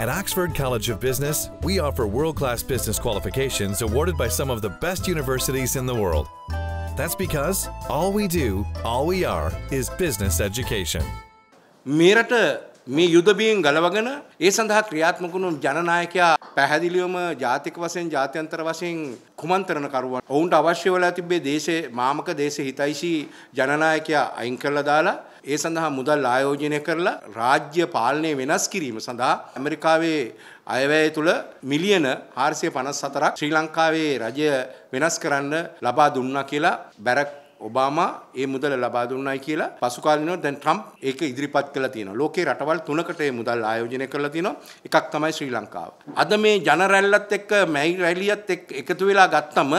At Oxford College of Business, we offer world-class business qualifications awarded by some of the best universities in the world. That's because all we do, all we are, is business education. මේ යුදබියෙන් ගලවගෙන ඒ සඳහා ක්‍රියාත්මකුණු ජනනායකයා පැහැදිලිවම ජාතික වශයෙන් ජාත්‍යන්තර වශයෙන් කුමන්ත්‍රණ කරුවන්. ඔවුන්ට අවශ්‍ය වෙලා තිබේ දේශේ මාමක දේශ හිතයිශී ජනනායකයා අයින් කරලා දාලා ඒ සඳහා මුදල් ආයෝජනය කරලා රාජ්‍ය පාලනය වෙනස් කිරීම සඳහා ඇමරිකාවේ අයවැය තුළ මිලියන 454ක් ශ්‍රී ලංකාවේ රජය වෙනස් කරන්න ලබා දුන්නා කියලා බැරක් ඔබාමා ඒ මුදල ලබා දුන්නයි කියලා පසු කාලිනව දැන් ට්‍රම්ප් ඒක ඉදිරිපත් කළා තියෙනවා. ලෝකේ රටවල් තුනකට ඒ මුදල් ආයෝජනය කරලා තියෙනවා. එකක් තමයි ශ්‍රී ලංකාව. අද මේ ජන රැල්ලත් එක්ක මැයි රැලියත් එක්ක එකතු වෙලා ගත්තම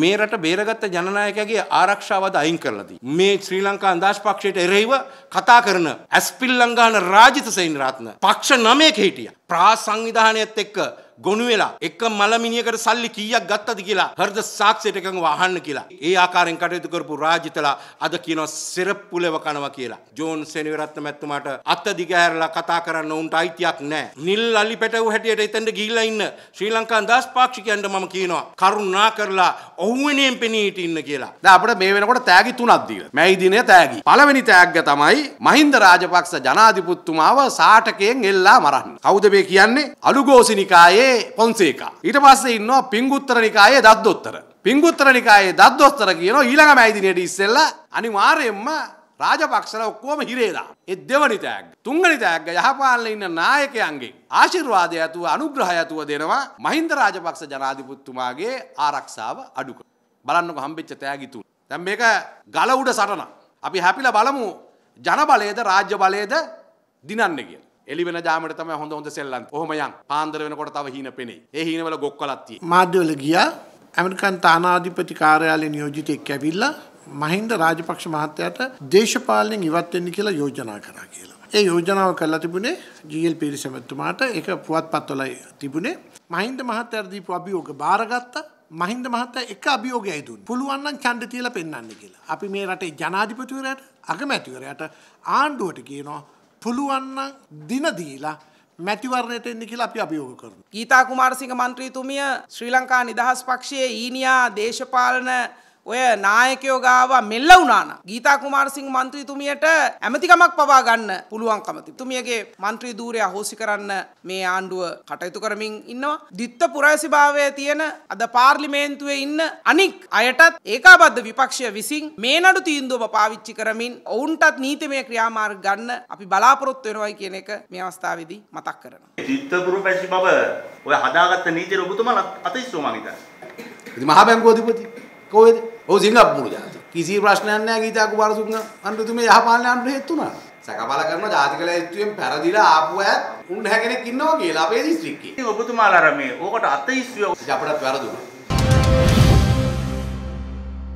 මේ රට බේරගත්ත ජනනායකයාගේ ආරක්ෂාවද අයින් කරලා දී. මේ ශ්‍රී ලංකා අන්දාස් පක්ෂයට එරෙහිව කතා කරන ඇස්පිල්ලංගාන රාජිත සේනරත්න පක්ෂ නමයක හිටියා. ප්‍රා සංවිධානයත් එක්ක ගොනු වෙලා එක මලමිනියකට සල්ලි කීයක් ගත්තද කියලා හෘද සාක්ෂියට එකඟව අහන්න කියලා. ඒ ආකාරයෙන් කටයුතු කරපු රාජිතලා අද කියනවා සිරප්පු ලෙව කනවා කියලා. ජෝන් සෙනවිරත්න මැතිතුමාට අත දිගහැරලා කතා කරන්න උන්ට අයිතියක් නැහැ. නිල් අලි පැටවු හැටියට එතෙන්ට ගිහිල්ලා ඉන්න ශ්‍රී ලංකා දාස් පාක්ෂිකයන්ට මම කියනවා කරුණා කරලා ඔහු වෙනුවෙන් පෙනී හිටින්න කියලා. දැන් අපිට මේ වෙනකොට තෑගි තුනක් දීලා. මැයි දිනය තෑගි. පළවෙනි තෑග්ග තමයි මහින්ද රාජපක්ෂ ජනාධිපතිතුමාව සාටකයෙන් එල්ලා මරන්න. කවුද මේ කියන්නේ? අලුගෝසිනිකායේ නිකායේ පොන්සේකා. ඊට පස්සේ ඉන්නවා පිංගුත්තර නිකායේ දද්දොත්තර. පිංගුත්තර නිකායේ දද්දොත්තර කියනවා ඊළඟ මැයි දිනේට ඉස්සෙල්ලා අනිවාර්යයෙන්ම රාජපක්ෂලා ඔක්කොම හිරේලා. ඒ දෙවනි තෑග්ග. තුන්වෙනි තෑග්ග යහපාලනේ ඉන්න නායකයන්ගේ ආශිර්වාදය ඇතුව අනුග්‍රහය ඇතුව දෙනවා මහින්ද රාජපක්ෂ ජනාධිපතිතුමාගේ ආරක්ෂාව අඩු කර. බලන්නකො හම්බෙච්ච තෑගි තුන. දැන් මේක ගල උඩ සටන. අපි හැපිලා බලමු ජන බලයේද රාජ්‍ය බලයේද දිනන්නේ කියලා. එලි වෙන ජාමට තමයි හොඳ හොඳ සෙල්ලම්. ඔහොම යන්. පාන්දර වෙනකොට තව හීන පෙනේ. ඒ හීනවල ගොක්කලක් තියෙනවා. මාධ්‍යවල ගියා ඇමරිකන් තානාධිපති කාර්යාලයේ නියෝජිතෙක් ඇවිල්ලා මහින්ද රාජපක්ෂ මහත්තයාට දේශපාලනයෙන් ඉවත් වෙන්න කියලා යෝජනා කරා කියලා. ඒ යෝජනාව කරලා තිබුණේ ජීඑල් පීරිස මැතිතුමාට ඒක පුවත්පත්වල තිබුණේ මහින්ද මහත්තයාට දීපු අභියෝග බාරගත්තා. මහින්ද මහත්තයා එක අභියෝගයයි දුන්නේ. පුළුවන් නම් ඡන්ද තියලා පෙන්වන්න කියලා. අපි මේ රටේ ජනාධිපතිවරයාට අගමැතිවරයාට ආණ්ඩුවට කියනවා පුළුවන් නම් දින දීලා මැතිවරණයට එන්න කියලා අපි අභියෝග කරනවා. ගීතා කුමාරසිංහ මන්ත්‍රීතුමිය ශ්‍රී ලංකා නිදහස් පක්ෂයේ ඊනියා දේශපාලන ඔය නායකයෝ ගාව මෙල්ල වුණාන ගීතා කුමාරසිංහ මන්ත්‍රීතුමියට ඇමතිකමක් පවා ගන්න පුළුවන්කම තුමියගේ මන්ත්‍රී ධූරය අහෝසි කරන්න මේ ආණ්ඩුව කටයුතු කරමින් ඉන්නවා දිත්ත පුරවැසිභාවය තියෙන අද පාර්ලිමේන්තුවේ ඉන්න අනික් අයටත් ඒකාබද්ධ විපක්ෂය විසින් මේ නඩු තීන්දුව පාවිච්චි කරමින් ඔවුන්ටත් නීතිමය ක්‍රියාමාර්ග ගන්න අපි බලාපොරොත්තු වෙනවයි කියන එක මේ අවස්ථාවේදී මතක් කරනවා. දිත්ත පුරවැසිබව ඔය හදාගත්ත නීතිය ඔබතුමාලා අතිස්සෝ මං හිතන්නේ. ඉතින් මහා බැංකුව අධිපති කොහෙද? ඔව් සිංගප්පූරු ජාතිය. කිසි ප්‍රශ්නයක් නැහැ ගීතා කුමාරතුංග අන්තිමේ යහපාලන අන්තර හේතු වුණා. සැකබල කරන ජාතික ලැයිස්තුවෙන් පැරදිලා ආපු අයත් උන් නැහැ කෙනෙක් ඉන්නවා කියලා අපේ දිස්ත්‍රික්කේ. ඉතින් ඔබතුමාලා අර මේ ඕකට අතීස්විය අපිටත් වැරදුනා.